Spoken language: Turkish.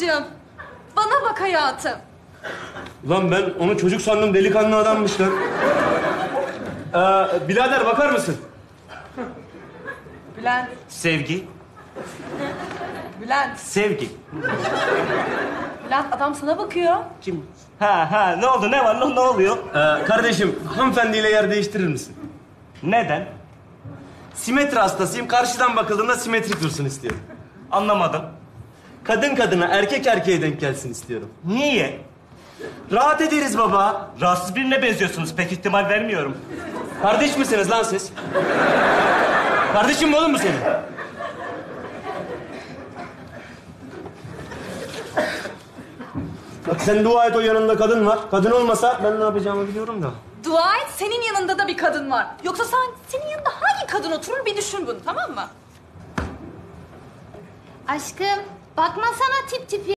Canım, bana bak hayatım. Ulan ben onu çocuk sandım delikanlı adammış lan. Ee, birader bakar mısın? Bülent, Sevgi, Bülent, sevgi. Bülent adam sana bakıyor. Kim? Ha ha ne oldu ne var ne, ne oluyor? Ee, kardeşim hanımefendiyle yer değiştirir misin? Neden? Simetri hastasıyım. Karşıdan bakıldığında simetrik dursun istiyorum. Anlamadım. Kadın kadına, erkek erkeğe denk gelsin istiyorum. Niye? Rahat ederiz baba. Rahatsız birine benziyorsunuz pek ihtimal vermiyorum. Kardeş misiniz lan siz? Kardeşim mi oğlum bu senin? Bak sen dua et o yanında kadın var. Kadın olmasa ben ne yapacağımı biliyorum da. Dua et senin yanında da bir kadın var. Yoksa sen senin yanında hangi kadın oturur bir düşün bunu tamam mı? Aşkım bakmasana tip tip